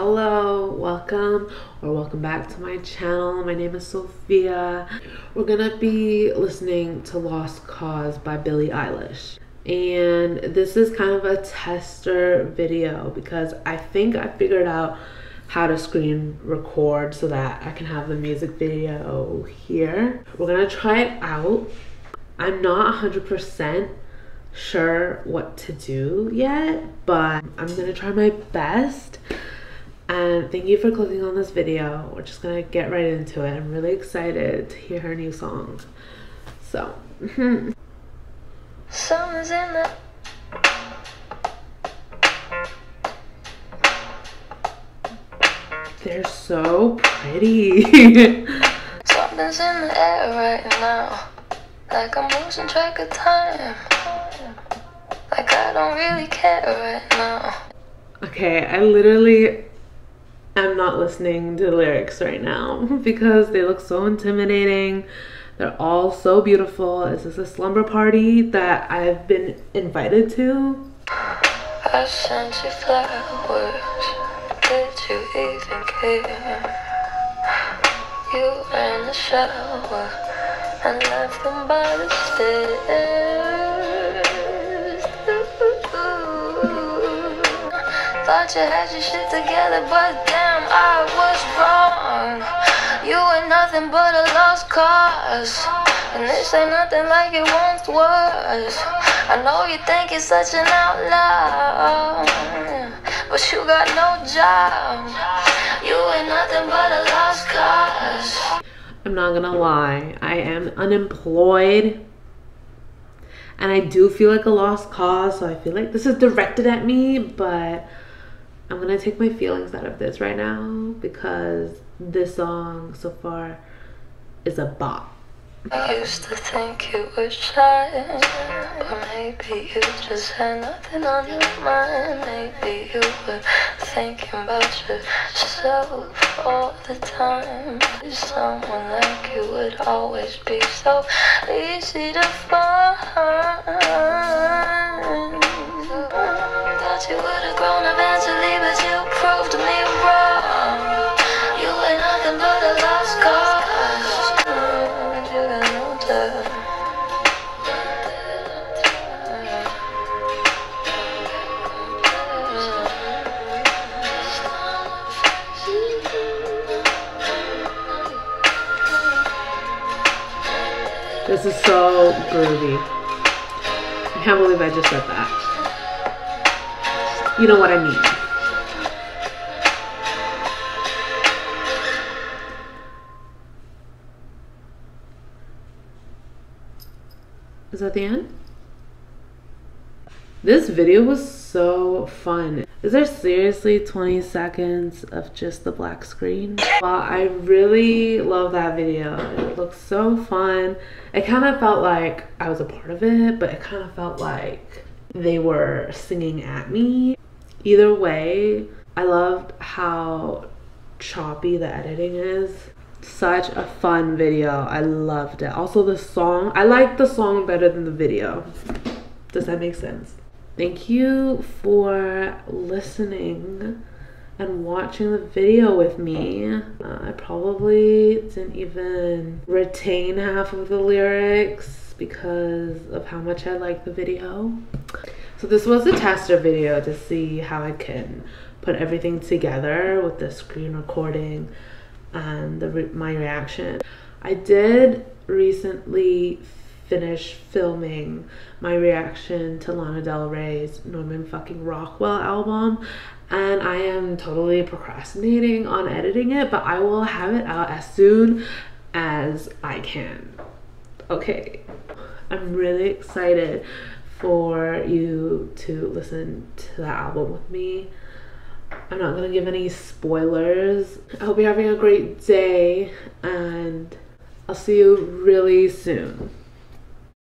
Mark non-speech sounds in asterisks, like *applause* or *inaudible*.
Hello, welcome or welcome back to my channel. My name is Sophia. We're gonna be listening to Lost Cause by Billie Eilish. And this is kind of a tester video because I think I figured out how to screen record so that I can have the music video here. We're gonna try it out. I'm not 100% sure what to do yet, but I'm gonna try my best. And thank you for clicking on this video. We're just gonna get right into it. I'm really excited to hear her new song. So, *laughs* Summer's in the they're so pretty. *laughs* something's in the air right now. Like I'm losing track of time. Like I don't really care right now. okay, I literally am not listening to the lyrics right now *laughs* because they look so intimidating. They're all so beautiful. Is this a slumber party that I've been invited to? I sent you flowers. Did you even care? You ran the shower and left them by the stairs. Thought you had your shit together, but I was wrong. You were nothing but a lost cause. And this ain't nothing like it once was. I know you think you're such an outlaw, but you got no job. You ain't nothing but a lost cause. I'm not gonna lie, I am unemployed. And I do feel like a lost cause, so I feel like this is directed at me, but I'm gonna take my feelings out of this right now because this song so far is a bop. I used to think you were shy, or maybe you just had nothing on your mind. Maybe you were thinking about yourself all the time. Someone like you would always be so easy to find. Thought you would have grown eventually, but you proved me wrong. You ain't nothing but a lost cause. You got no time. This is so groovy. I can't believe I just said that. You know what I mean. Is that the end? This video was so fun. Is there seriously 20 seconds of just the black screen? Well, I really love that video. It looks so fun. It kind of felt like I was a part of it, but it kind of felt like they were singing at me. Either way, I loved how choppy the editing is. Such a fun video. I loved it. Also, the song, I like the song better than the video. Does that make sense? Thank you for listening and watching the video with me. Uh, I probably didn't even retain half of the lyrics because of how much I like the video. So this was a tester video to see how I can put everything together with the screen recording and the my reaction. I did recently finish filming my reaction to Lana Del Rey's Norman fucking Rockwell album and I am totally procrastinating on editing it but I will have it out as soon as I can. Okay, I'm really excited for you to listen to the album with me. I'm not gonna give any spoilers. I hope you're having a great day and I'll see you really soon.